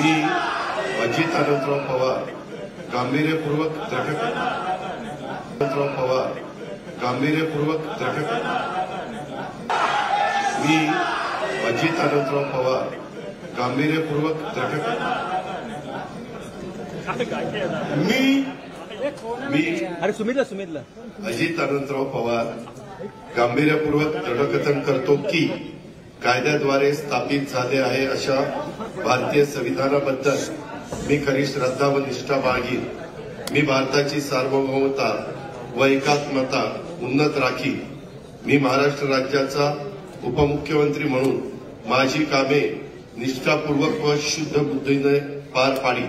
मी अजित आनंदराव पवार गांभीर्यपूर्वक त्रटक आनंदराव पवार गांभीर्यपूर्वक त्रटक मी अजित आनंदराव पवार गांभीर्यपूर्वक त्रटक मी मी अरे सुमितला सुमितला. अजित आनंदराव पवार गांभीर्यपूर्वक झटकथन करतो की कायद्याद्वारे स्थापित झाले आहे अशा भारतीय संविधानाबद्दल मी खरी श्रद्धा व निष्ठा बाळगीन. मी भारताची सार्वभौमता व एकात्मता उन्नत राखी मी महाराष्ट्र राज्याचा उपमुख्यमंत्री म्हणून माझी कामे निष्ठापूर्वक व शुद्ध बुद्धीने पार पाडी